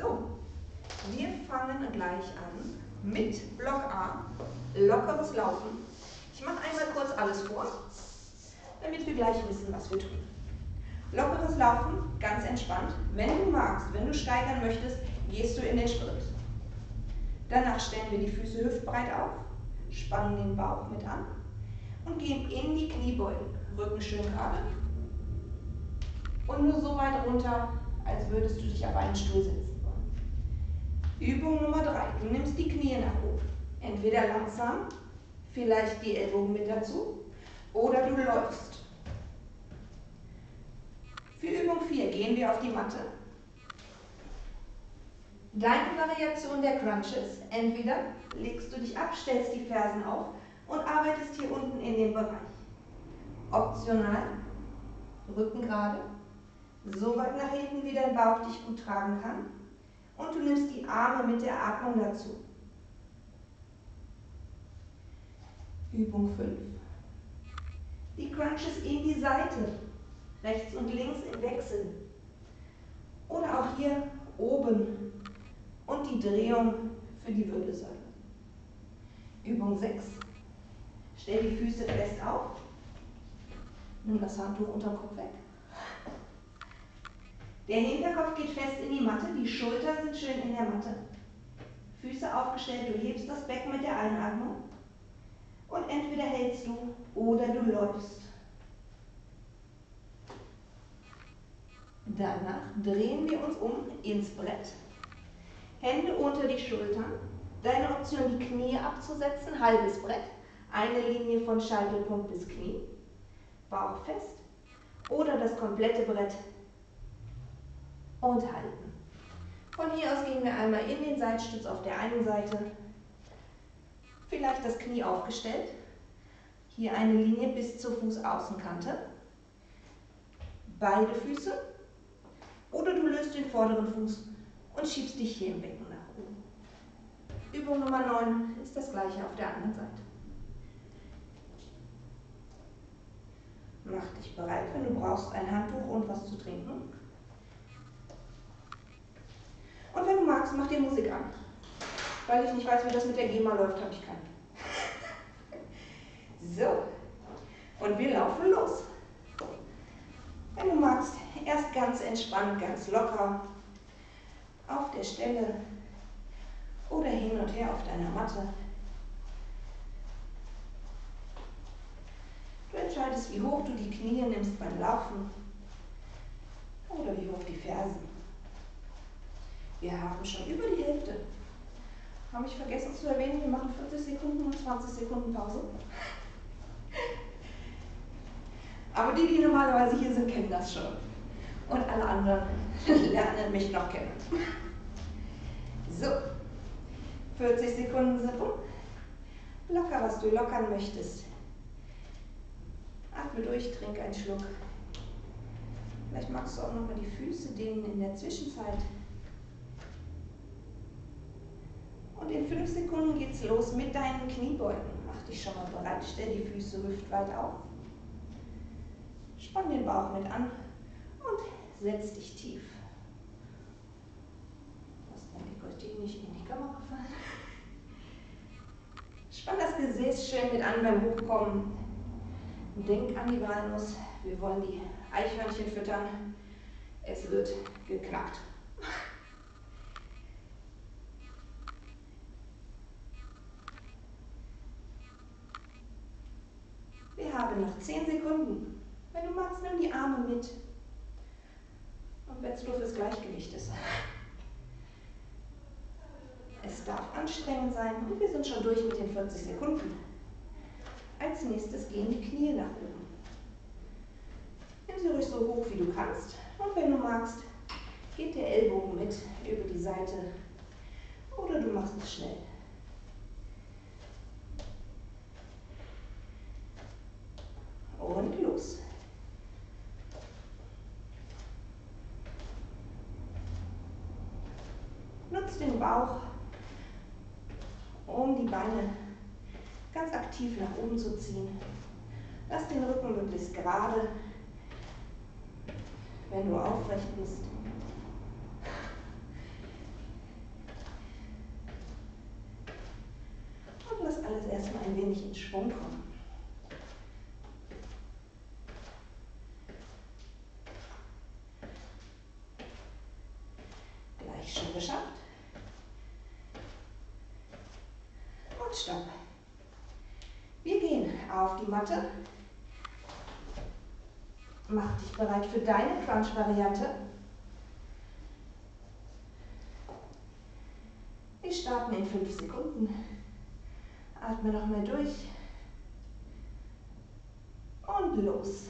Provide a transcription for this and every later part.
So, wir fangen gleich an mit Block A, lockeres Laufen. Ich mache einmal kurz alles vor, damit wir gleich wissen, was wir tun. Lockeres Laufen, ganz entspannt. Wenn du magst, wenn du steigern möchtest, gehst du in den Sprint. Danach stellen wir die Füße hüftbreit auf, spannen den Bauch mit an und gehen in die Kniebeugen. Rücken schön gerade. Und nur so weit runter, als würdest du dich auf einen Stuhl setzen. Übung Nummer drei. Du nimmst die Knie nach oben. Entweder langsam, vielleicht die Ellbogen mit dazu, oder du läufst. Für Übung 4 gehen wir auf die Matte. Deine Variation der Crunches. Entweder legst du dich ab, stellst die Fersen auf und arbeitest hier unten in dem Bereich. Optional, Rücken gerade, so weit nach hinten, wie dein Bauch dich gut tragen kann. Und du nimmst die Arme mit der Atmung dazu. Übung 5. Die Crunches in die Seite, rechts und links im Wechsel. Oder auch hier oben und die Drehung für die Wirbelsäule. Übung 6. Stell die Füße fest auf. Nimm das Handtuch unterm Kopf weg. Der Hinterkopf geht fest in die Matte, die Schultern sind schön in der Matte. Füße aufgestellt, du hebst das Becken mit der Einatmung und entweder hältst du oder du läufst. Danach drehen wir uns um ins Brett. Hände unter die Schultern. Deine Option, die Knie abzusetzen, halbes Brett. Eine Linie von Scheitelpunkt bis Knie. Bauch fest. Oder das komplette Brett und halten. Von hier aus gehen wir einmal in den Seitstütz auf der einen Seite. Vielleicht das Knie aufgestellt. Hier eine Linie bis zur Fußaußenkante. Beide Füße. Oder du löst den vorderen Fuß und schiebst dich hier im Becken nach oben. Übung Nummer 9 ist das gleiche auf der anderen Seite. Mach dich bereit, wenn du brauchst ein Handtuch und was zu trinken. Und wenn du magst, mach dir Musik an. Weil ich nicht weiß, wie das mit der GEMA läuft, habe ich keine. So, und wir laufen los. Wenn du magst, erst ganz entspannt, ganz locker auf der Stelle oder hin und her auf deiner Matte. Du entscheidest, wie hoch du die Knie nimmst beim Laufen oder wie hoch die Fersen. Wir haben schon über die Hälfte. Habe ich vergessen zu erwähnen, wir machen 40 Sekunden und 20 Sekunden Pause. Aber die, die normalerweise hier sind, kennen das schon. Und alle anderen lernen mich noch kennen. So, 40 Sekunden sind um. Locker, was du lockern möchtest. Atme durch, trink einen Schluck. Vielleicht magst du auch noch mal die Füße dehnen in der Zwischenzeit. Und in fünf Sekunden geht es los mit deinen Kniebeugen. Mach dich schon mal bereit, stell die Füße hüftweit auf. Spann den Bauch mit an und setz dich tief. Lass dein Dekolleté nicht in die Kamera fallen. Spann das Gesäß schön mit an beim Hochkommen. Denk an die Walnuss. Wir wollen die Eichhörnchen füttern. Es wird geknackt. Haben noch 10 Sekunden. Wenn du magst, nimm die Arme mit. Und wenn es nur fürs Gleichgewicht ist. Es darf anstrengend sein und wir sind schon durch mit den 40 Sekunden. Als nächstes gehen die Knie nach oben. Nimm sie ruhig so hoch, wie du kannst. Und wenn du magst, geht der Ellbogen mit über die Seite. Oder du machst es schnell. und los. Nutz den Bauch, um die Beine ganz aktiv nach oben zu ziehen. Lass den Rücken möglichst gerade, wenn du aufrecht bist. Und lass alles erstmal ein wenig in Schwung kommen. Bereit für deine Crunch-Variante. Wir starten in fünf Sekunden. Atme nochmal durch. Und los.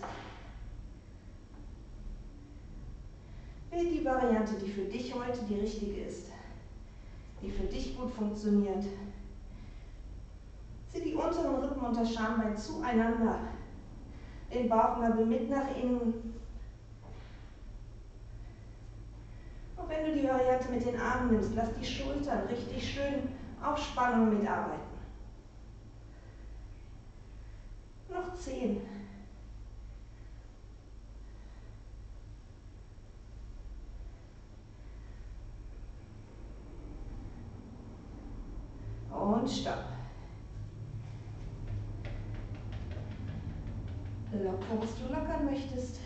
Wähl die Variante, die für dich heute die richtige ist, die für dich gut funktioniert. Zieh die unteren Rippen und das Schambein zueinander. Den Bauchnabel mit nach innen. Und wenn du die Variante mit den Armen nimmst, lass die Schultern richtig schön auf Spannung mitarbeiten. Noch zehn. Und stopp. Locker, was du lockern möchtest.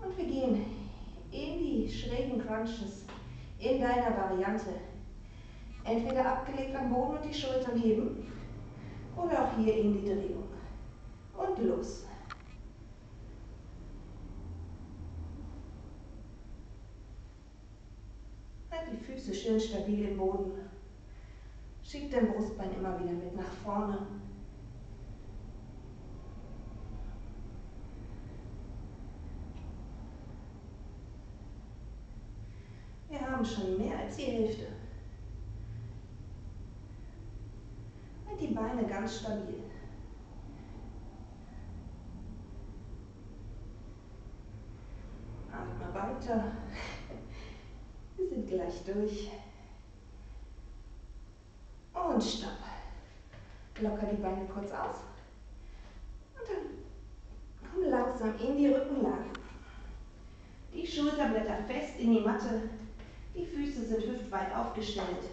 Und wir gehen in die schrägen Crunches in deiner Variante. Entweder abgelegt am Boden und die Schultern heben oder auch hier in die Drehung. Und los. Halt die Füße schön stabil im Boden. Schieb dein Brustbein immer wieder mit nach vorne. Wir haben schon mehr als die Hälfte. Und die Beine ganz stabil. Atme weiter. Wir sind gleich durch. Und stopp. Locker die Beine kurz aus. Und dann komm langsam in die Rückenlage. Die Schulterblätter fest in die Matte. Die Füße sind hüftweit aufgestellt.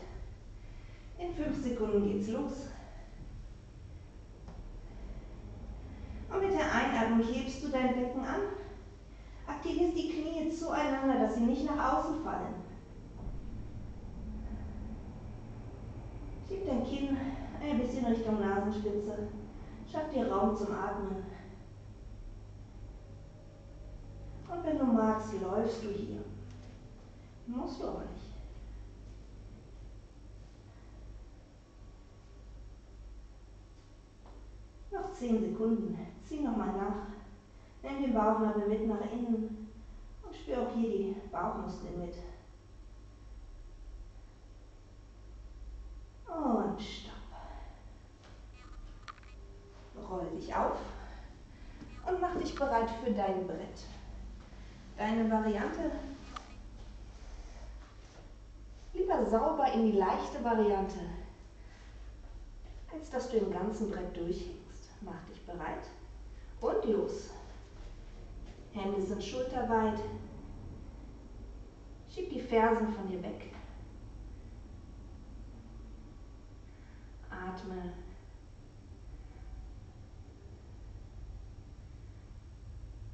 In fünf Sekunden geht's los. Und mit der Einatmung hebst du dein Becken an. Aktivierst die Knie zueinander, dass sie nicht nach außen fallen. Schieb dein Kinn ein bisschen Richtung Nasenspitze. Schaff dir Raum zum Atmen. Und wenn du magst, läufst du hier. Musst du aber nicht. Noch 10 Sekunden. Zieh nochmal nach. Nimm den Bauchnabel mit nach innen und spür auch hier die Bauchmuskeln mit. Und stopp. Roll dich auf und mach dich bereit für dein Brett. Deine Variante lieber sauber in die leichte Variante, als dass du im ganzen Brett durchhängst. Mach dich bereit und los. Hände sind schulterweit. Schieb die Fersen von dir weg. Atme.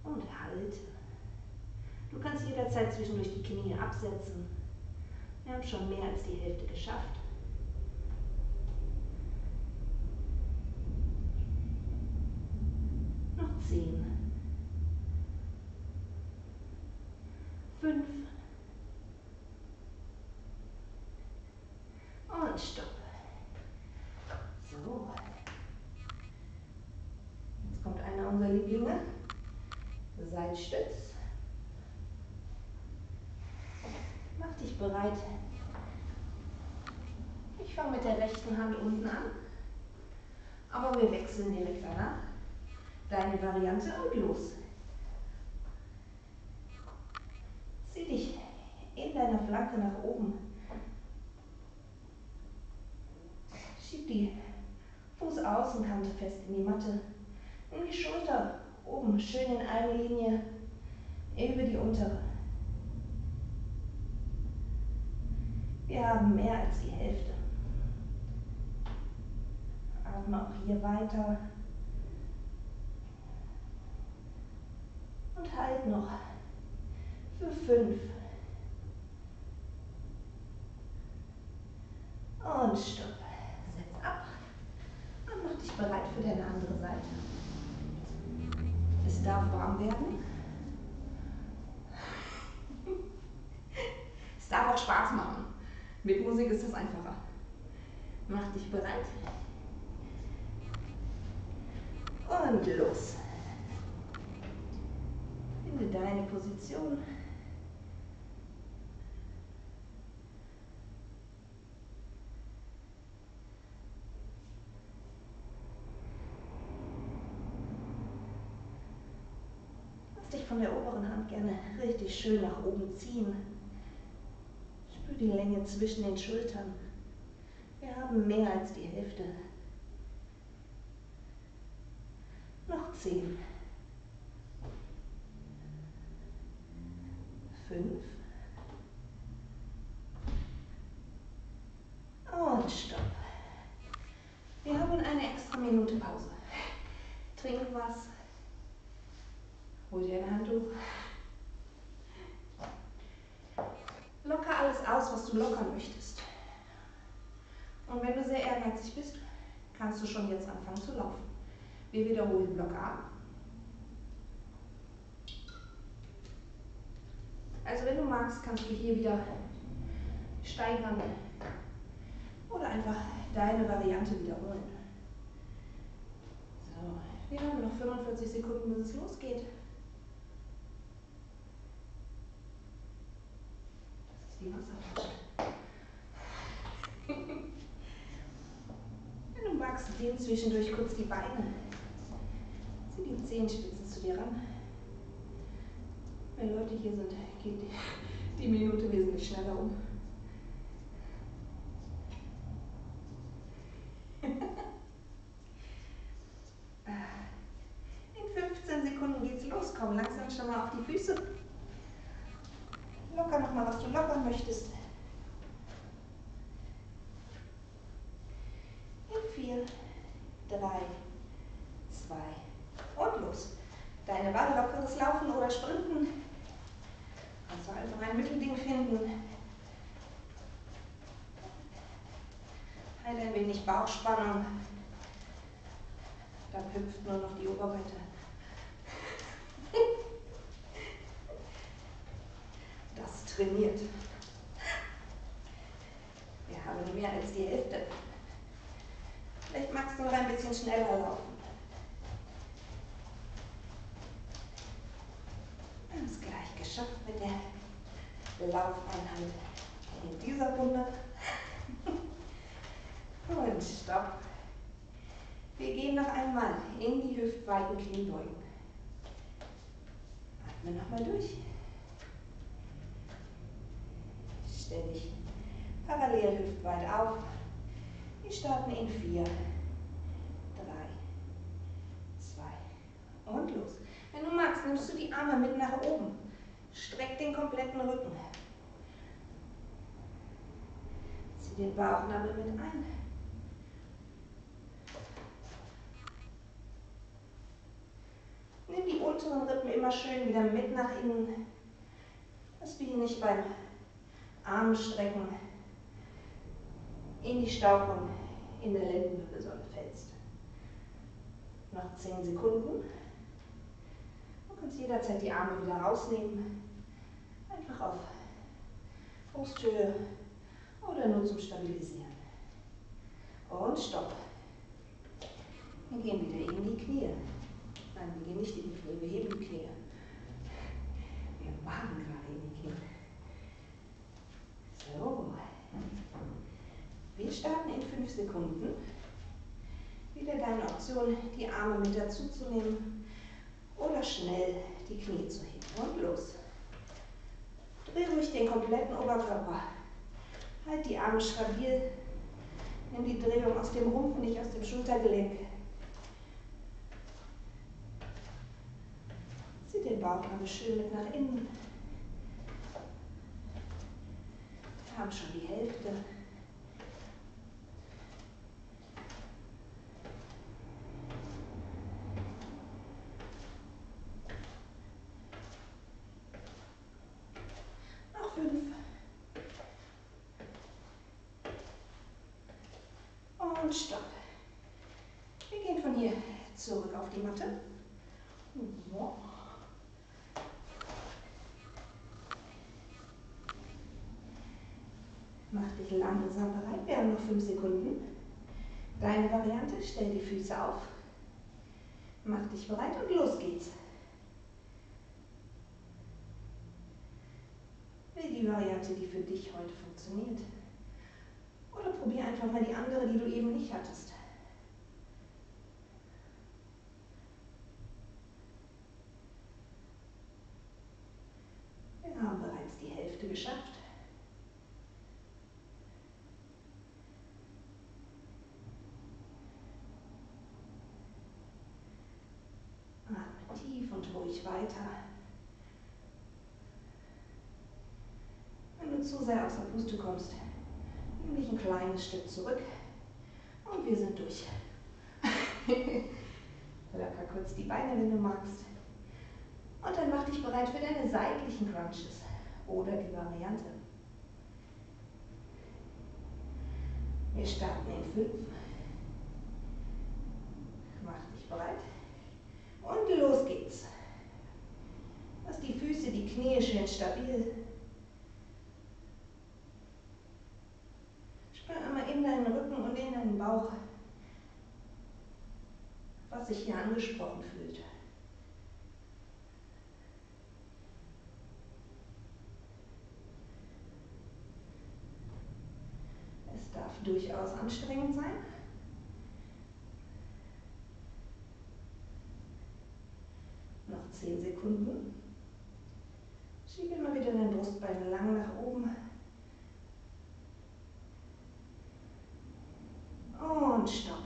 Und halte. Du kannst jederzeit zwischendurch die Knie absetzen. Wir haben schon mehr als die Hälfte geschafft. Noch zehn. Fünf. Und stopp. So. Jetzt kommt einer unserer Lieblinge. Seitstütz. Mach dich bereit. Ich fange mit der rechten Hand unten an. Aber wir wechseln direkt danach. Deine Variante und los. Zieh dich in deiner Flanke nach oben. Schieb die Fußaußenkante fest in die Matte. Nimm die Schulter oben schön in eine Linie über die untere. Wir haben mehr als die Hälfte. Atme auch hier weiter. Und halt noch für fünf. Und stopp. Setz ab. Und mach dich bereit für deine andere Seite. Es darf warm werden. es darf auch Spaß machen. Mit Musik ist das einfacher. Mach dich bereit. Und los. Finde deine Position. Lass dich von der oberen Hand gerne richtig schön nach oben ziehen. Die Länge zwischen den Schultern. Wir haben mehr als die Hälfte. Noch zehn. Fünf. Und stopp. Wir haben eine extra Minute Pause. Trink was. Hol dir ein Handtuch. Locker alles aus, was du lockern möchtest. Und ehrgeizig bist, kannst du schon jetzt anfangen zu laufen. Wir wiederholen Block A. Also wenn du magst, kannst du hier wieder steigern oder einfach deine Variante wiederholen. So, wir haben noch 45 Sekunden, bis es losgeht. Das ist die Wasserflasche. wenn du magst, dehn zwischendurch kurz die Beine. Zieh die Zehenspitzen zu dir ran. Wenn Leute hier sind, geht die Minute wesentlich schneller um. In 15 Sekunden geht's los. Komm langsam schon mal auf die Füße. Locker nochmal, was du lockern möchtest. In 4, 3, 2 und los. Deine Wahl, lockeres Laufen oder Sprinten. Kannst du einfach ein Mittelding finden. Halt ein wenig Bauchspannung. Dann hüpft nur noch die Oberweite. Das trainiert. Wir haben mehr als die Hälfte. Vielleicht magst du noch ein bisschen schneller laufen. Wir haben es gleich geschafft mit der Laufeinheit in dieser Runde. Und stopp. Wir gehen noch einmal in die hüftweiten Kniebeugen. Atme nochmal durch. Stell dich parallel hüftweit auf. Wir starten in 4, 3, 2 und los. Wenn du magst, nimmst du die Arme mit nach oben. Streck den kompletten Rücken. Zieh den Bauchnabel mit ein. Nimm die unteren Rippen immer schön wieder mit nach innen, dass du hier nicht beim Armstrecken in die Stauchung in der Lendenwirbelsäule fällst. Noch 10 Sekunden. Du kannst jederzeit die Arme wieder rausnehmen. Einfach auf Brusthöhe oder nur zum Stabilisieren. Und stopp. Wir gehen wieder in die Knie. Nein, wir gehen nicht in die Knie, wir heben die Knie. Wir wagen gerade in die Knie. So. Wir starten in fünf Sekunden. Wieder deine Option, die Arme mit dazu zu nehmen oder schnell die Knie zu heben. Und los. Dreh ruhig den kompletten Oberkörper. Halt die Arme stabil. Nimm die Drehung aus dem Rumpf, nicht aus dem Schultergelenk. Zieh den Bauchnabel schön mit nach innen. Wir haben schon die Hälfte. Fünf. Und stopp. Wir gehen von hier die Matte. Mach dich langsam bereit. Wir haben noch fünf Sekunden. Deine Variante, stell die Füße auf. Mach dich bereit und los geht's. Wähl die Variante, die für dich heute funktioniert. Oder probier einfach mal die andere, die du eben nicht hattest. Wir haben bereits die Hälfte geschafft. Atme tief und ruhig weiter. Wenn du zu sehr aus der Puste kommst, nimm dich ein kleines Stück zurück und wir sind durch. Locker kurz die Beine, wenn du magst. Und dann mach dich bereit für deine seitlichen Crunches oder die Variante. Wir starten in 5. Mach dich bereit. Und los geht's. Lass die Füße, die Knie schön stabil. Spür einmal in deinen Rücken und in deinen Bauch, was sich hier angesprochen fühlt. Es darf durchaus anstrengend sein. Noch 10 Sekunden. Schiebe immer wieder dein Brustbein lang nach oben. Und stopp.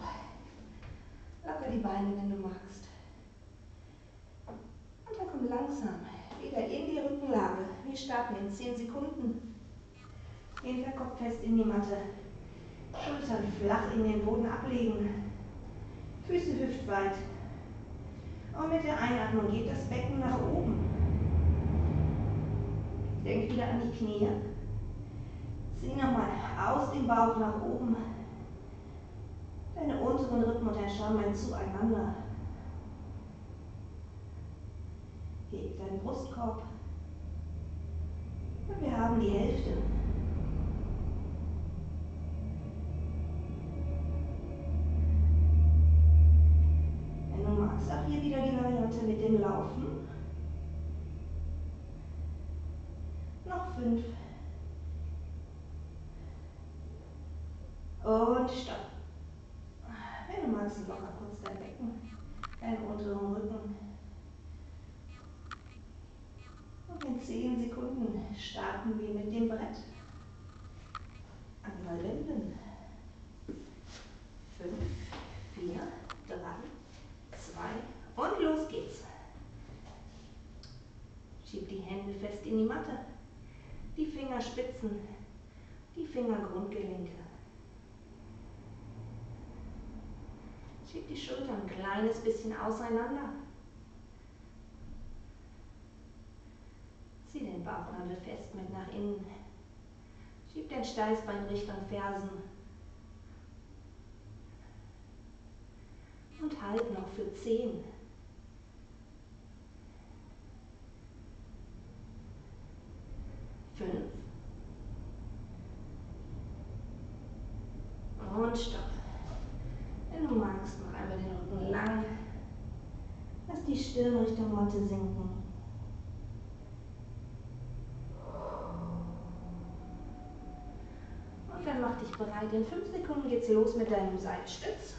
Locker die Beine, wenn du magst. Und dann komm langsam wieder in die Rückenlage. Wir starten in 10 Sekunden. Hinterkopf fest in die Matte. Schultern flach in den Boden ablegen. Füße hüftweit. Und mit der Einatmung geht das Becken nach oben. Denk wieder an die Knie. Zieh nochmal aus dem Bauch nach oben. Deine unteren Rippen und dein Schambein zueinander. Heb deinen Brustkorb. Und wir haben die Hälfte. Magst, auch hier wieder die Variante mit dem Laufen. Noch fünf. Und stopp. Wenn du magst, locker kurz dein Becken, deinen unteren Rücken. Und in 10 Sekunden starten wir mit dem Brett. Einmal wenden. 5, 4, 3, 2 und los geht's. Fest in die Matte. Die Fingerspitzen, die Fingergrundgelenke. Schieb die Schultern ein kleines bisschen auseinander. Zieh den Bauchnabel fest mit nach innen. Schieb den Steißbein Richtung Fersen. Und halt noch für 10. Fünf. Und stopp. Wenn du magst, mach einmal den Rücken lang. Lass die Stirn Richtung Matte sinken. Und dann mach dich bereit. In fünf Sekunden geht's los mit deinem Seitstütz.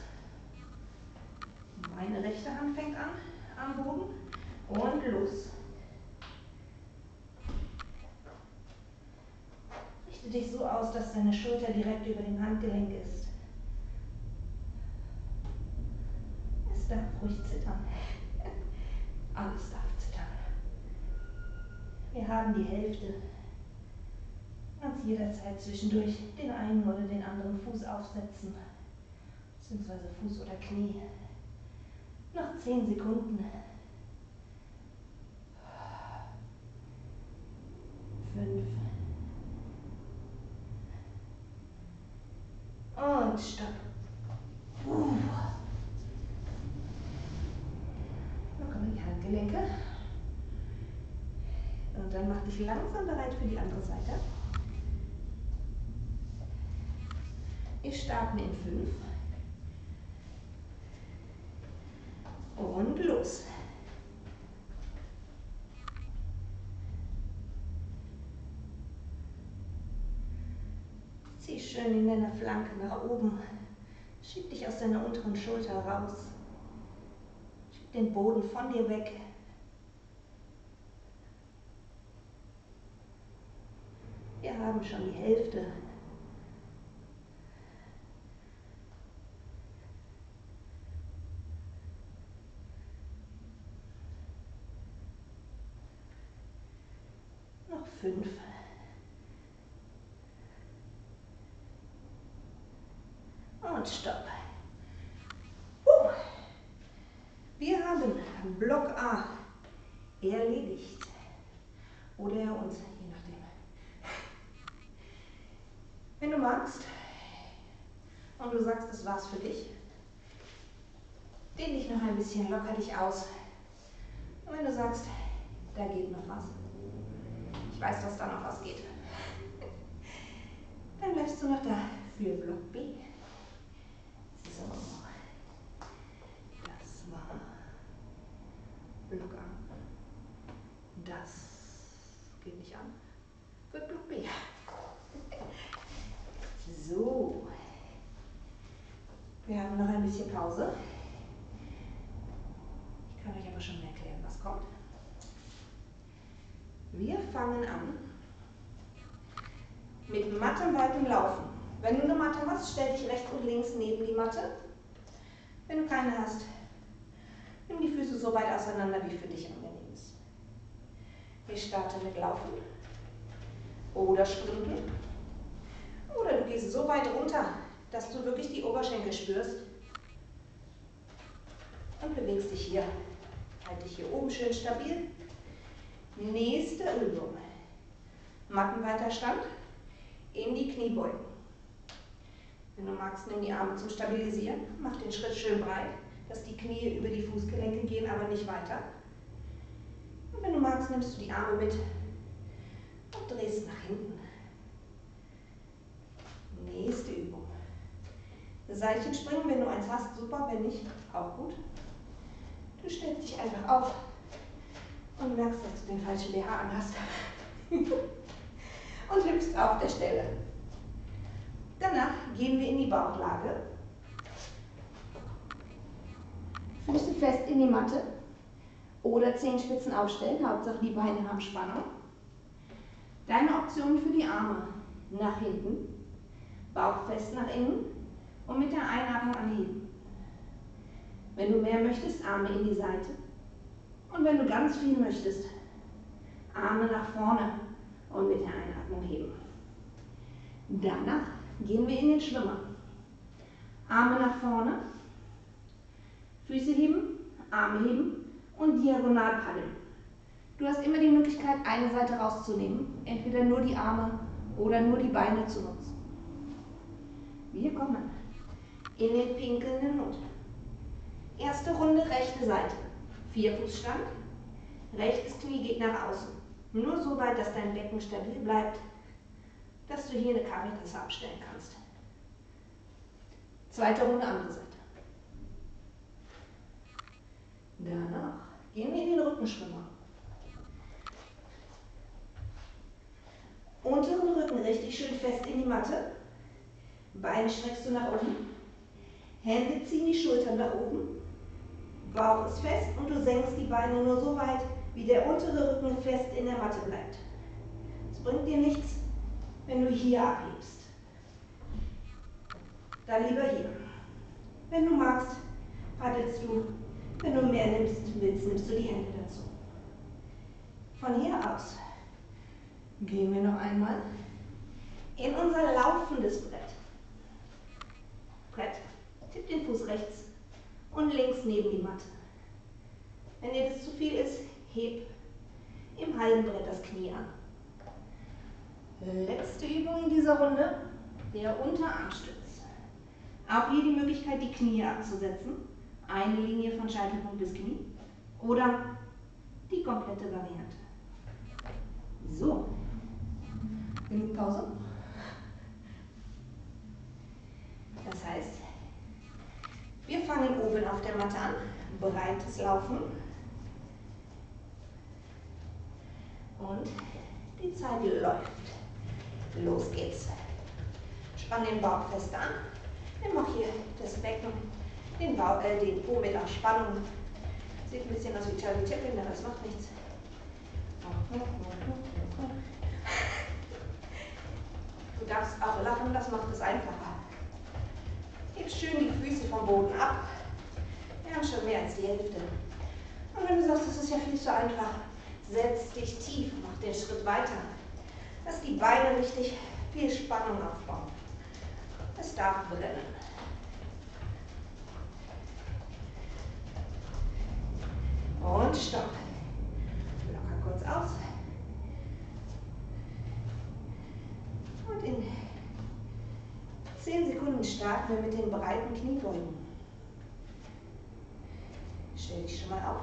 Meine rechte Hand fängt an am Boden und los. Richte dich so aus, dass deine Schulter direkt über dem Handgelenk ist. Es darf ruhig zittern. Alles darf zittern. Wir haben die Hälfte. Kannst jederzeit zwischendurch den einen oder den anderen Fuß aufsetzen, beziehungsweise Fuß oder Knie. Noch zehn Sekunden. Fünf. Und stopp. Uh. Lockere die Handgelenke. Und dann mach dich langsam bereit für die andere Seite. Wir starten in 5. Und los. Zieh schön in deiner Flanke nach oben. Schieb dich aus deiner unteren Schulter raus. Schieb den Boden von dir weg. Wir haben schon die Hälfte. Noch fünf. Und stopp. Wir haben Block A erledigt. Oder uns, je nachdem. Wenn du magst und du sagst, das war's für dich, dehn dich noch ein bisschen, locker dich aus. Und wenn du sagst, da geht noch was, ich weiß, dass da noch was geht, dann bleibst du noch da für Block B. So. Das war Block A. Das geht nicht an. Wird Block B. So. Wir haben noch ein bisschen Pause. Ich kann euch aber schon erklären, was kommt. Wir fangen an mit mattenweitem Laufen. Wenn du eine Matte hast, stell dich rechts und links neben die Matte. Wenn du keine hast, nimm die Füße so weit auseinander, wie für dich angenehm ist. Wir starten mit Laufen oder Sprinten. Oder du gehst so weit runter, dass du wirklich die Oberschenkel spürst und bewegst dich hier. Halt dich hier oben schön stabil. Nächste Übung. Mattenweiter Stand in die Kniebeugen. Wenn du magst, nimm die Arme zum Stabilisieren. Mach den Schritt schön breit, dass die Knie über die Fußgelenke gehen, aber nicht weiter. Und wenn du magst, nimmst du die Arme mit und drehst nach hinten. Nächste Übung. Seilchenspringen, wenn du eins hast, super, wenn nicht, auch gut. Du stellst dich einfach auf und merkst, dass du den falschen BH anhast. und hüpfst auf der Stelle. Danach gehen wir in die Bauchlage. Füße fest in die Matte oder Zehenspitzen aufstellen. Hauptsache die Beine haben Spannung. Deine Optionen für die Arme. Nach hinten, Bauch fest nach innen und mit der Einatmung anheben. Wenn du mehr möchtest, Arme in die Seite. Und wenn du ganz viel möchtest, Arme nach vorne und mit der Einatmung heben. Danach gehen wir in den Schwimmer. Arme nach vorne, Füße heben, Arme heben und diagonal paddeln. Du hast immer die Möglichkeit, eine Seite rauszunehmen, entweder nur die Arme oder nur die Beine zu nutzen. Wir kommen in den pinkelnden Hund. Erste Runde, rechte Seite. Vierfußstand. Rechtes Knie geht nach außen. Nur so weit, dass dein Becken stabil bleibt dass du hier eine Kaffeetasse abstellen kannst. Zweite Runde, andere Seite. Danach gehen wir in den Rückenschwimmer. Unteren Rücken richtig schön fest in die Matte. Beine streckst du nach oben. Hände ziehen die Schultern nach oben. Bauch ist fest und du senkst die Beine nur so weit, wie der untere Rücken fest in der Matte bleibt. Es bringt dir nichts, wenn du hier abhebst. Dann lieber hier. Wenn du magst, paddelst du. Wenn du mehr nimmst, willst, nimmst du die Hände dazu. Von hier aus gehen wir noch einmal in unser laufendes Brett. Brett, tipp den Fuß rechts und links neben die Matte. Wenn dir das zu viel ist, heb im halben Brett das Knie an. Letzte Übung in dieser Runde, der Unterarmstütz. Auch hier die Möglichkeit, die Knie abzusetzen. Eine Linie von Scheitelpunkt bis Knie. Oder die komplette Variante. So. Genug Pause? Das heißt, wir fangen oben auf der Matte an, breites Laufen. Und die Zeit läuft. Los geht's. Spann den Bauch fest an. Nimm auch hier das Becken, den, Bauch, äh, den Po mit auf Spannung. Sieht ein bisschen aus wie Charlie Chaplin, aber das macht nichts. Du darfst auch lachen, das macht es einfacher. Heb schön die Füße vom Boden ab. Wir haben schon mehr als die Hälfte. Und wenn du sagst, das ist ja viel zu einfach, setz dich tief, mach den Schritt weiter. Lass die Beine richtig viel Spannung aufbauen. Es darf brennen. Und stopp. Locker kurz aus. Und in 10 Sekunden starten wir mit den breiten Kniebeugen. Stell dich schon mal auf.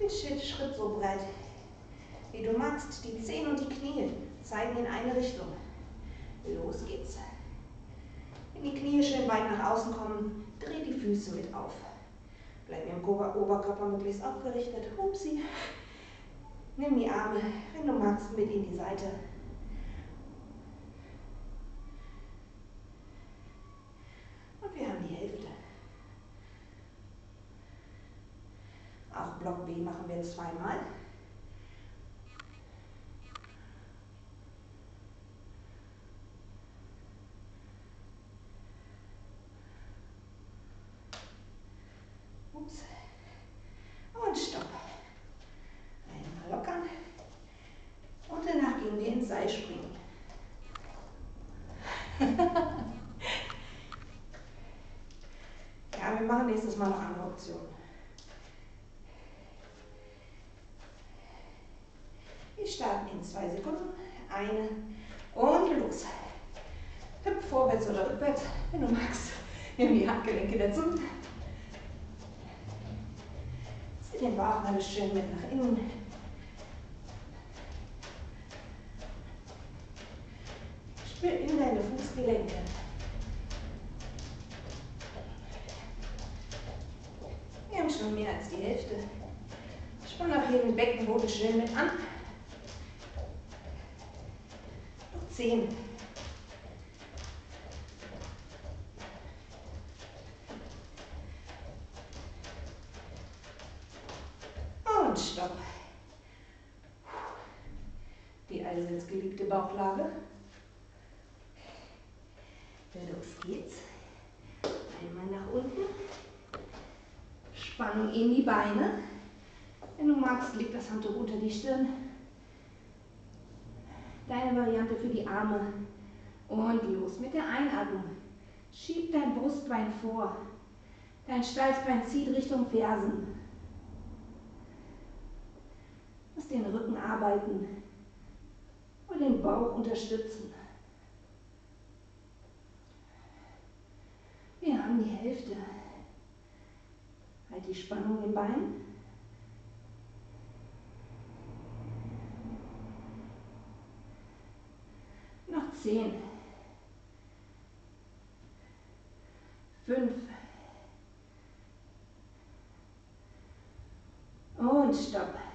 Den Schritt so breit, wie du magst. Die Zehen und die Knie zeigen in eine Richtung. Los geht's. Wenn die Knie schön weit nach außen kommen, dreh die Füße mit auf. Bleib im Oberkörper möglichst aufgerichtet. Hupsi. Nimm die Arme, wenn du magst, mit in die Seite. Und wir haben die Hälfte. Auch Block B machen wir zweimal. Mal noch andere Optionen. Wir starten in zwei Sekunden. Eine und los. Hüpf vorwärts oder rückwärts, wenn du magst. Nimm die Handgelenke dazu. Zieh den Bauch alles schön mit nach innen. Spür in deine Fußgelenke. schon mehr als die Hälfte. Spann auch hier den Beckenboden schön mit an. Noch zehn. Und stopp. Allseits geliebte Bauchlage. Los geht's. Einmal nach unten. Spannung in die Beine. Wenn du magst, leg das Handtuch unter die Stirn. Deine Variante für die Arme. Und los mit der Einatmung. Schieb dein Brustbein vor. Dein Steißbein zieht Richtung Fersen. Lass den Rücken arbeiten und den Bauch unterstützen. Wir haben die Hälfte. Halt die Spannung im Bein. Noch zehn. Fünf. Und stopp.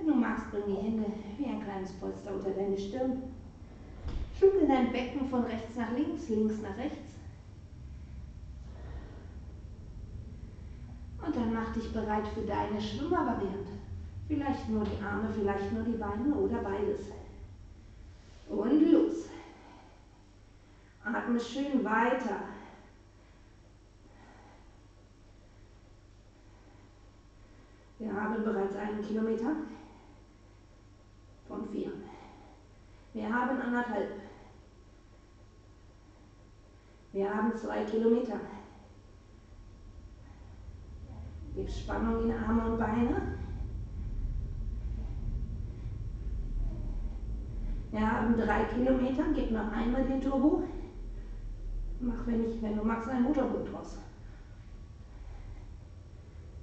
Wenn du magst, bring die Hände wie ein kleines Polster unter deine Stirn. Schüttel dein Becken von rechts nach links, links nach rechts. Und dann mach dich bereit für deine Schwimmervariante. Vielleicht nur die Arme, vielleicht nur die Beine oder beides. Und los. Atme schön weiter. Wir haben bereits einen Kilometer von vier. Wir haben anderthalb. Wir haben zwei Kilometer. Gib Spannung in Arme und Beine. Wir haben drei Kilometer. Gib noch einmal den Turbo. Mach, wenn, ich, wenn du magst, ein Motorboot draus.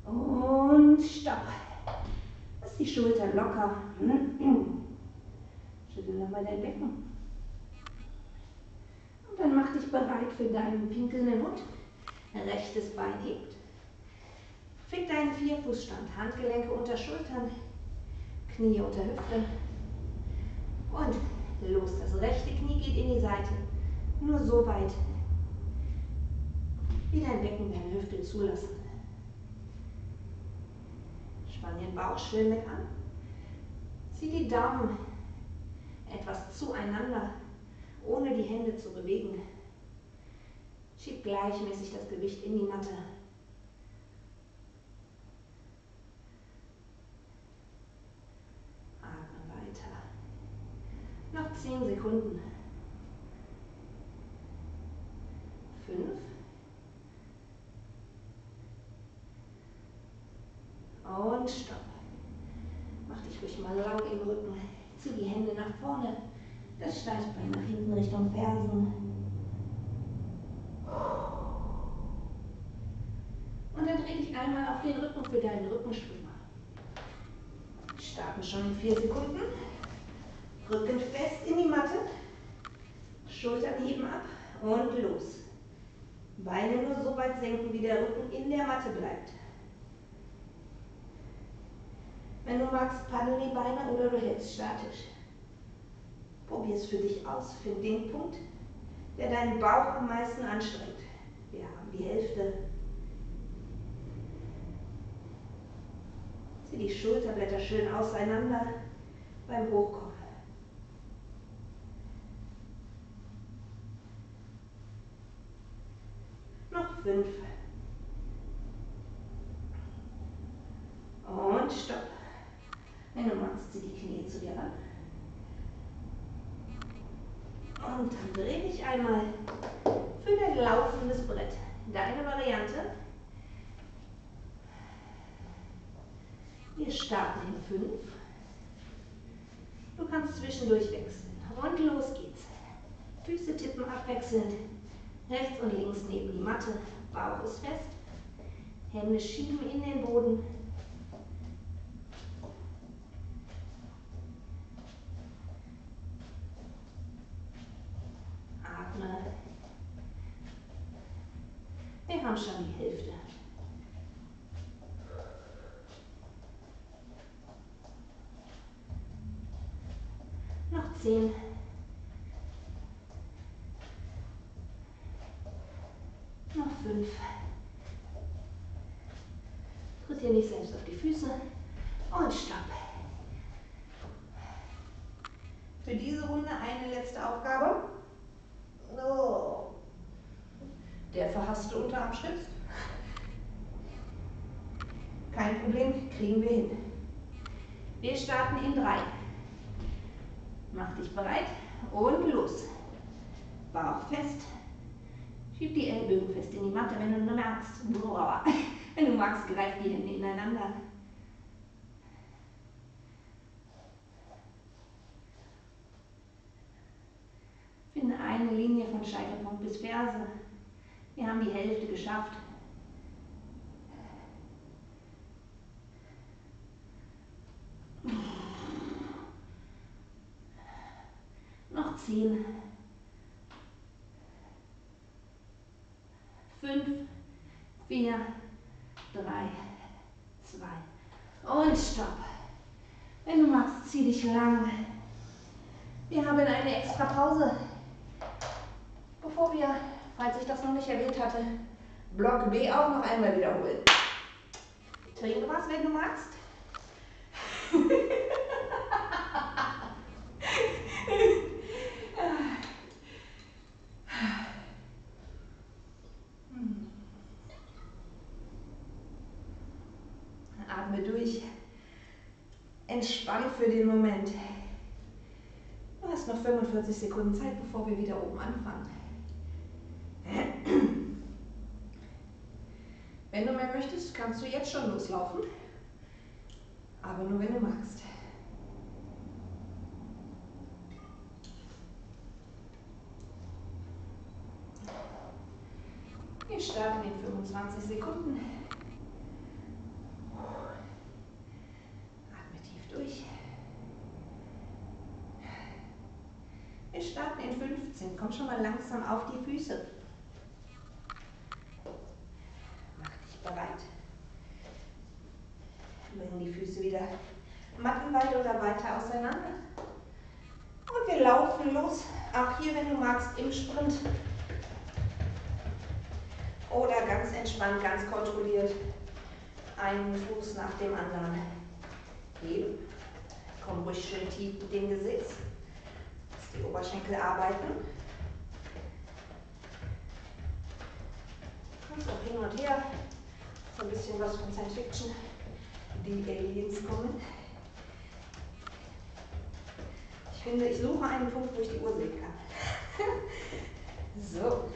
Und stopp. Die Schultern locker. Schüttel nochmal dein Becken. Und dann mach dich bereit für deinen pinkelnden Hund. Rechtes Bein hebt. Fick deinen Vierfußstand. Handgelenke unter Schultern. Knie unter Hüfte. Und los. Das rechte Knie geht in die Seite. Nur so weit, wie dein Becken deine Hüfte zulassen. Spann den Bauch schön mit an. Zieh die Daumen etwas zueinander, ohne die Hände zu bewegen. Schieb gleichmäßig das Gewicht in die Matte. Atme weiter. Noch 10 Sekunden. Fünf. Und stopp. Mach dich ruhig mal lang im Rücken. Zieh die Hände nach vorne. Das Steißbein nach hinten Richtung Fersen. Und dann dreh dich einmal auf den Rücken für deinen Rückenschwimmer. Starten schon in vier Sekunden. Rücken fest in die Matte. Schultern heben ab und los. Beine nur so weit senken, wie der Rücken in der Matte bleibt. Wenn du magst, paddeln die Beine oder du hältst statisch. Probier es für dich aus. Find den Punkt, der deinen Bauch am meisten anstrengt. Wir haben die Hälfte. Zieh die Schulterblätter schön auseinander beim Hochkommen. Noch fünf. Und stopp. Wenn du magst, zieh die Knie zu dir ran. Und dann dreh dich einmal für dein laufendes Brett. Deine Variante. Wir starten in fünf. Du kannst zwischendurch wechseln. Und los geht's. Füße tippen abwechselnd. Rechts und links neben die Matte. Bauch ist fest. Hände schieben in den Boden. Wir haben schon die Hälfte. Noch zehn. Noch fünf. Tritt dir nicht selbst auf die Füße und stopp. Für diese Runde eine letzte Aufgabe. Oh. Der verhasste Unterarmschritt. Kein Problem, kriegen wir hin. Wir starten in drei. Mach dich bereit und los. Bauch fest. Schieb die Ellbogen fest in die Matte, wenn du magst. Wenn du magst, greif die Hände ineinander. Finde eine Linie von Scheitelpunkt bis Ferse. Wir haben die Hälfte geschafft. Noch zehn. Fünf, vier, drei, zwei. Und stopp. Wenn du magst, zieh dich lang. Wir haben eine extra Pause. Bevor wir falls ich das noch nicht erwähnt hatte, Block B auch noch einmal wiederholen. Trinke was, wenn du magst. Atme durch. Entspann für den Moment. Du hast noch 45 Sekunden Zeit, bevor wir wieder oben anfangen. Wenn du mehr möchtest, kannst du jetzt schon loslaufen, aber nur wenn du magst. Wir starten in 25 Sekunden. Atme tief durch. Wir starten in 15. Komm schon mal langsam auf die Füße. Mach dich bereit. Bring die Füße wieder mattenweit oder weiter auseinander. Und wir laufen los. Auch hier, wenn du magst, im Sprint. Oder ganz entspannt, ganz kontrolliert. Einen Fuß nach dem anderen. Heben. Komm ruhig schön tief mit dem Gesäß. Lass die Oberschenkel arbeiten. Kannst auch hin und her. So ein bisschen was von Science Fiction. Die Aliens kommen. Ich finde, ich suche einen Punkt, wo ich die Uhr sehen kann. so.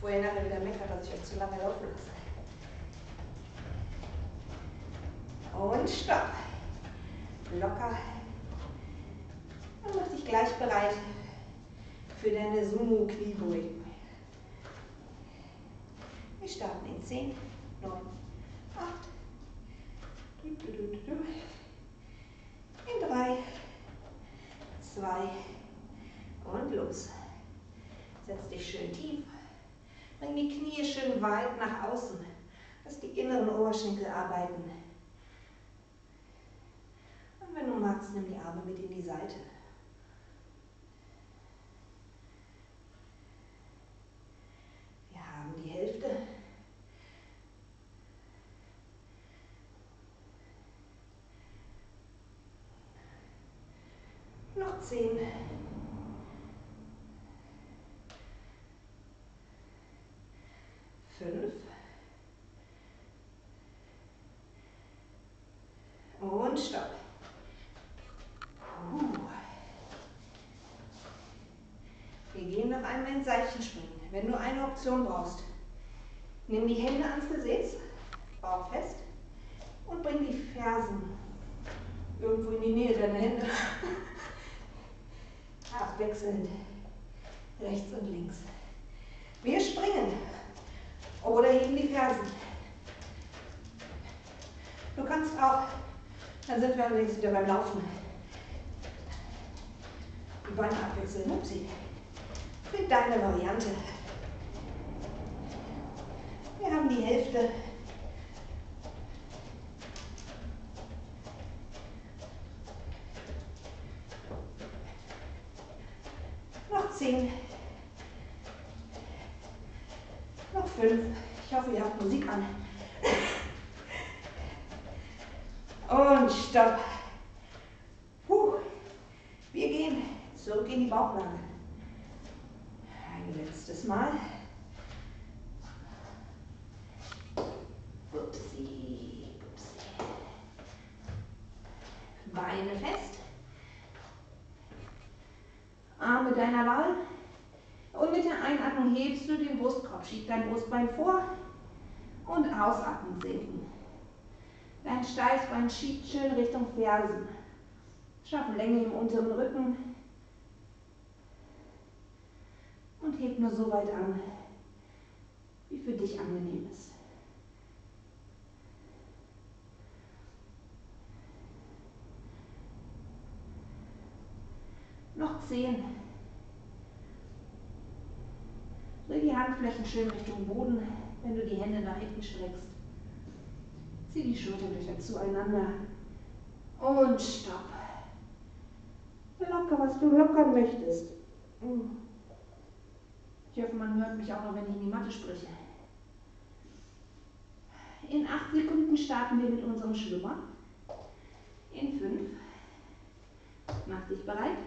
Vorher nachher wieder meckert, dass ich euch zu lange laufen lasse. Und stopp. Locker. Dann mach dich gleich bereit für deine Sumo-Kniebeugen. Wir starten in 10, 9, 8, in 3, 2 und los. Setz dich schön tief. Bring die Knie schön weit nach außen, dass die inneren Oberschenkel arbeiten. Und wenn du magst, nimm die Arme mit in die Seite. Wir haben die Hälfte. Noch zehn. fünf. Und stopp. Uh. Wir gehen noch einmal ins Seichenspringen. Wenn du eine Option brauchst, nimm die Hände ans Gesäß, Bauch fest und bring die Fersen irgendwo in die Nähe deiner Hände. Abwechselnd rechts und links. Wir springen. Oder heben die Fersen. Du kannst auch, dann sind wir allerdings wieder beim Laufen. Die Beine abwechseln. Upsi. Für deine Variante. Wir haben die Hälfte. Noch zehn. fünf. Ich hoffe, ihr habt Musik an. Und stopp. Puh. Wir gehen zurück in die Bauchlage. Ein letztes Mal. Upsi, upsi. Beine fest. Arme deiner Wahl. Und mit der Einatmung hebst du den Brustkorb, schieb dein Brustbein vor und ausatmen sinken. Dein Steißbein schiebt schön Richtung Fersen. Schaff Länge im unteren Rücken und heb nur so weit an, wie für dich angenehm ist. Noch zehn. Dreh die Handflächen schön Richtung Boden, wenn du die Hände nach hinten streckst. Zieh die Schulterblätter zueinander und stopp. Locker, was du lockern möchtest. Ich hoffe, man hört mich auch noch, wenn ich in die Matte spreche. In acht Sekunden starten wir mit unserem Schwimmer. In fünf. Mach dich bereit.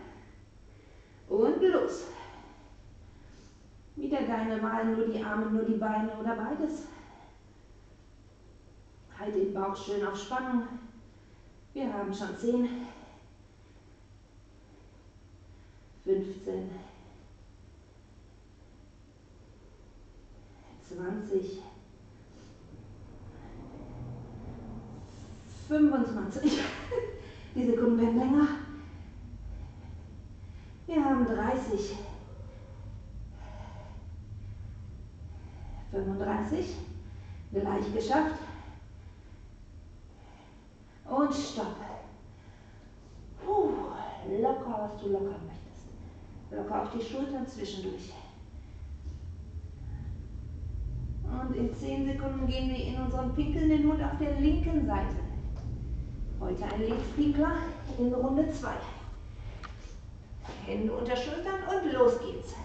Und los. Wieder deine Wahl, nur die Arme, nur die Beine oder beides. Halt den Bauch schön auf Spannung. Wir haben schon 10, 15, 20, 25. Die Sekunden werden länger. Wir haben 30. 35. Gleich geschafft. Und stopp. Puh, locker, was du lockern möchtest. Locker auf die Schultern zwischendurch. Und in 10 Sekunden gehen wir in unseren pinkelnden Hund auf der linken Seite. Heute ein Linkspinkler in Runde 2. Hände unter Schultern und los geht's.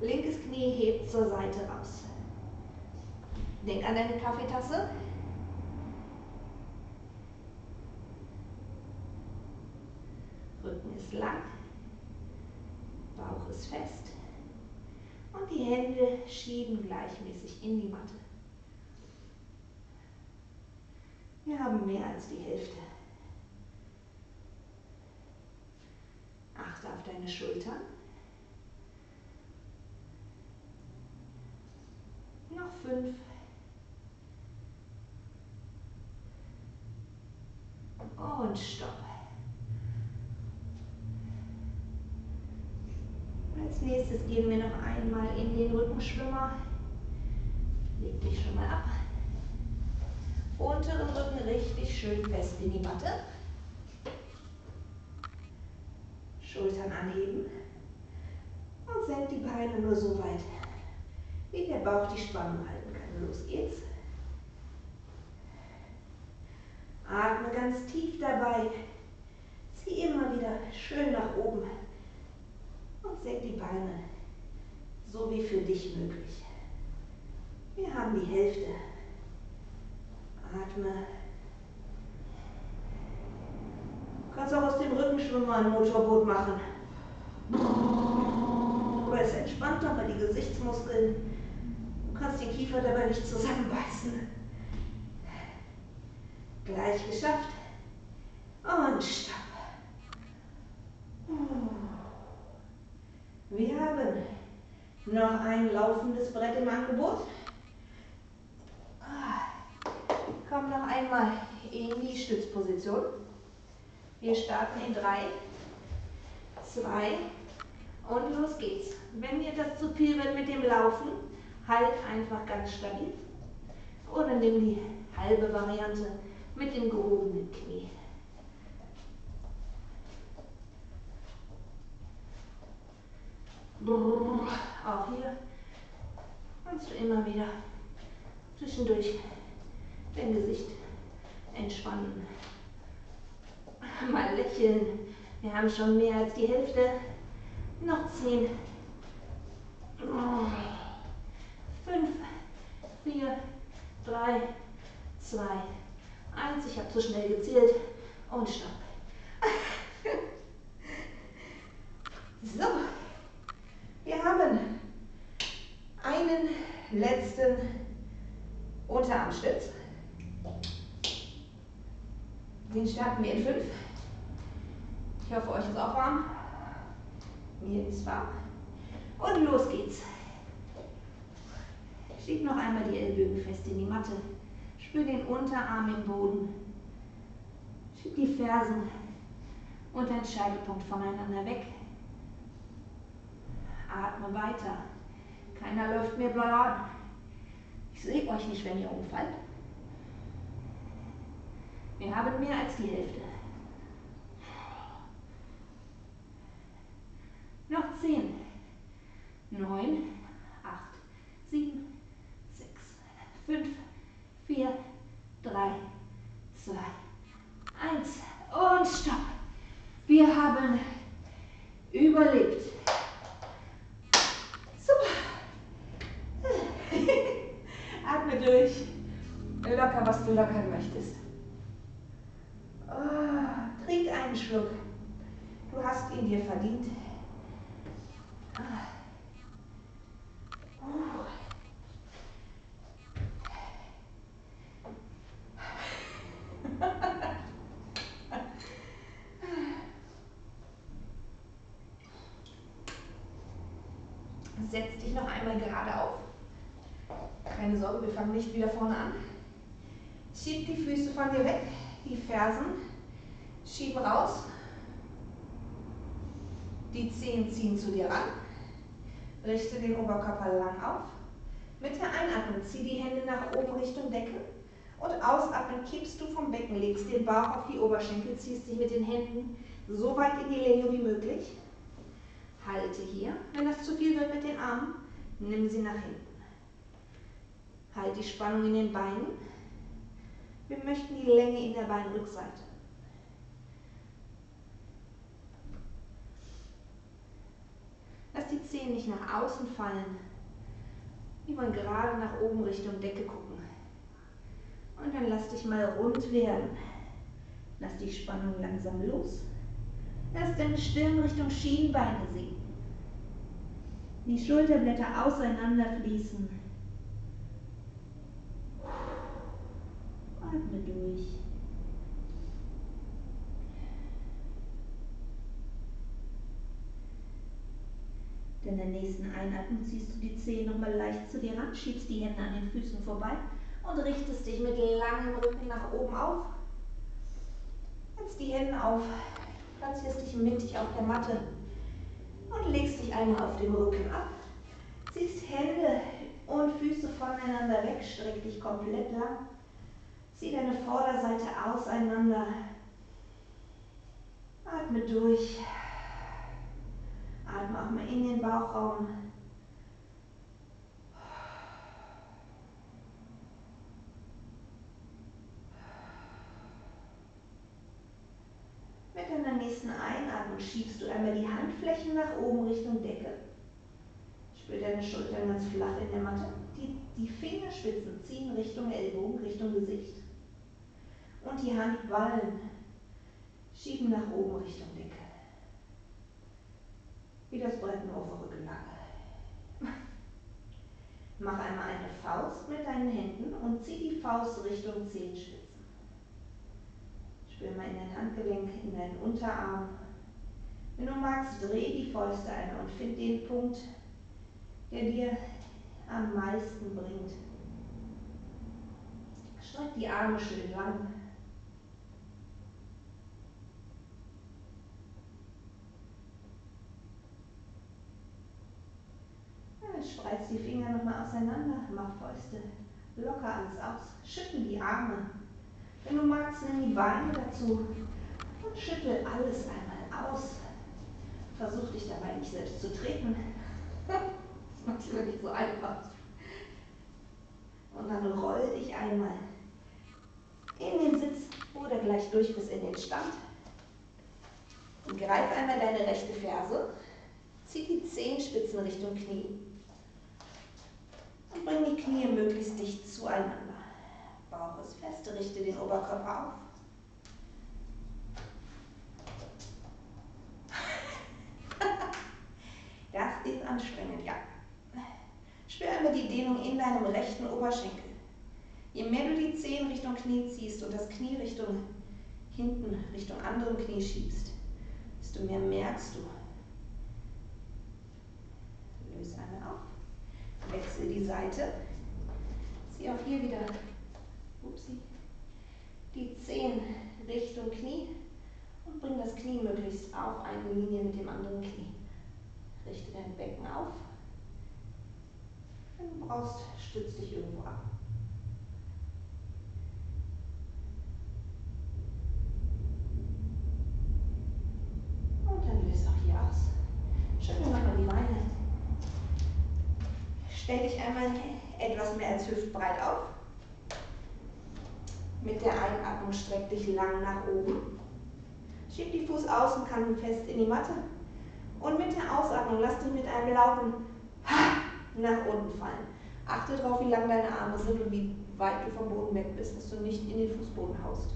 Linkes Knie hebt zur Seite raus. Denk an deine Kaffeetasse. Rücken ist lang, Bauch ist fest und die Hände schieben gleichmäßig in die Matte. Wir haben mehr als die Hälfte. Achte auf deine Schultern. Noch fünf. Und stopp. Als nächstes gehen wir noch einmal in den Rückenschwimmer. Leg dich schon mal ab. Unteren Rücken richtig schön fest in die Matte. Schultern anheben. Und senk die Beine nur so weit, wie der Bauch die Spannung halten kann. Los geht's. Atme ganz tief dabei. Zieh immer wieder schön nach oben und senk die Beine so wie für dich möglich. Wir haben die Hälfte. Atme. Du kannst auch aus dem Rückenschwimmer ein Motorboot machen. Aber es entspannt aber die Gesichtsmuskeln. Du kannst den Kiefer dabei nicht zusammenbeißen. Gleich geschafft. Und stopp. Wir haben noch ein laufendes Brett im Angebot. Komm noch einmal in die Stützposition. Wir starten in 3, 2 und los geht's. Wenn dir das zu viel wird mit dem Laufen, halt einfach ganz stabil. Oder nimm die halbe Variante mit dem gehobenen Knie. Auch hier kannst du immer wieder zwischendurch dein Gesicht entspannen. Mal lächeln. Wir haben schon mehr als die Hälfte. Noch zehn. Fünf, vier, drei, zwei, eins. Ich habe zu schnell gezählt. Und stopp. So. Wir haben einen letzten Unterarmstütz. Den starten wir in 5. Ich hoffe, euch ist auch warm. Mir ist warm. Und los geht's. Schieb noch einmal die Ellbogen fest in die Matte. Spür den Unterarm im Boden. Schieb die Fersen und den Scheitelpunkt voneinander weg. Atme weiter. Keiner läuft mir blau an. Ich sehe euch nicht, wenn ihr umfallt. Wir haben mehr als die Hälfte. Noch zehn, neun, acht, sieben, sechs, fünf, vier, drei, zwei, eins und stopp. Wir haben überlebt. Super. Atme durch. Locker, was du lockern möchtest. Oh, trink einen Schluck. Du hast ihn dir verdient. Setz dich noch einmal gerade auf. Keine Sorge, wir fangen nicht wieder vorne an. Schieb die Füße von dir weg, die Fersen schieben raus. Die Zehen ziehen zu dir ran. Richte den Oberkörper lang auf. Mit der Einatmung zieh die Hände nach oben Richtung Decke und ausatmen kippst du vom Becken, legst den Bauch auf die Oberschenkel, ziehst dich mit den Händen so weit in die Länge wie möglich. Halte hier. Wenn das zu viel wird mit den Armen, nimm sie nach hinten. Halt die Spannung in den Beinen. Wir möchten die Länge in der Beinrückseite. Lass die Zehen nicht nach außen fallen. Wollen gerade nach oben Richtung Decke gucken. Und dann lass dich mal rund werden. Lass die Spannung langsam los. Lass deine Stirn Richtung Schienbeine sinken. Die Schulterblätter auseinander fließen. Atme durch. In der nächsten Einatmung ziehst du die Zehen nochmal leicht zu dir ran, schiebst die Hände an den Füßen vorbei und richtest dich mit langem Rücken nach oben auf. Setz die Hände auf, platzierst dich mittig auf der Matte und legst dich einmal auf dem Rücken ab. Ziehst Hände und Füße voneinander weg, streck dich komplett lang. Zieh deine Vorderseite auseinander. Atme durch. Atme auch mal in den Bauchraum. Mit deiner nächsten Einatmung schiebst du einmal die Handflächen nach oben Richtung Decke. Spür deine Schultern ganz flach in der Matte. Die, die Fingerspitzen ziehen Richtung Ellbogen, Richtung Gesicht. Und die Handballen schieben nach oben Richtung Decke wie das Brettenhofer-Rückenlage. Mach einmal eine Faust mit deinen Händen und zieh die Faust Richtung Zehenspitzen. Spür mal in dein Handgelenk, in deinen Unterarm. Wenn du magst, dreh die Fäuste einmal und find den Punkt, der dir am meisten bringt. Streck die Arme schön lang. Spreiz die Finger nochmal auseinander, mach Fäuste locker alles aus. Schüttel die Arme. Wenn du magst, nimm die Beine dazu und schüttel alles einmal aus. Versuch dich dabei nicht selbst zu treten. Das macht wirklich so einfach. Und dann roll dich einmal in den Sitz oder gleich durch bis in den Stand. Und greif einmal deine rechte Ferse. Zieh die Zehenspitzen Richtung Knie. Und bring die Knie möglichst dicht zueinander. Bauch ist fest, richte den Oberkörper auf. Das ist anstrengend, ja. Spür einmal die Dehnung in deinem rechten Oberschenkel. Je mehr du die Zehen Richtung Knie ziehst und das Knie Richtung hinten, Richtung anderem Knie schiebst, desto mehr merkst du. Löse einmal auf. Wechsel die Seite. Zieh auch hier wieder upsie, die Zehen Richtung Knie und bring das Knie möglichst auf eine Linie mit dem anderen Knie. Richte dein Becken auf. Wenn du brauchst, stütz dich irgendwo ab. Und dann löse auch hier aus. Schüttel nochmal die Beine. Stell dich einmal etwas mehr als hüftbreit auf. Mit der Einatmung streck dich lang nach oben. Schieb die Fußaußenkanten fest in die Matte. Und mit der Ausatmung lass dich mit einem lauten Ha nach unten fallen. Achte darauf, wie lang deine Arme sind und wie weit du vom Boden weg bist, dass du nicht in den Fußboden haust.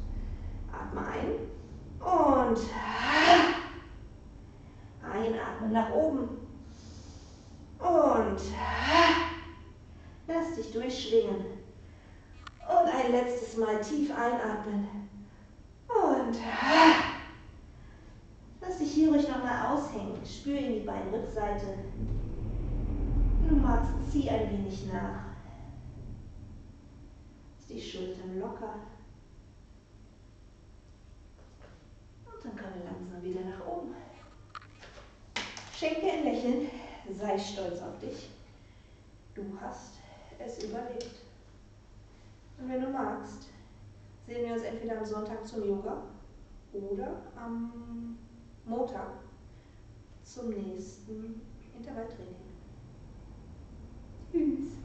Atme ein und einatmen nach oben und lass dich durchschwingen. Und ein letztes Mal tief einatmen. Und lass dich hier ruhig nochmal aushängen. Spür in die Beinrückseite. Du magst, zieh ein wenig nach. Lass die Schultern locker. Und dann kommen wir langsam wieder nach oben. Schenke ein Lächeln sei stolz auf dich. Du hast es überlebt. Und wenn du magst, sehen wir uns entweder am Sonntag zum Yoga oder am Montag zum nächsten Intervalltraining. Tschüss.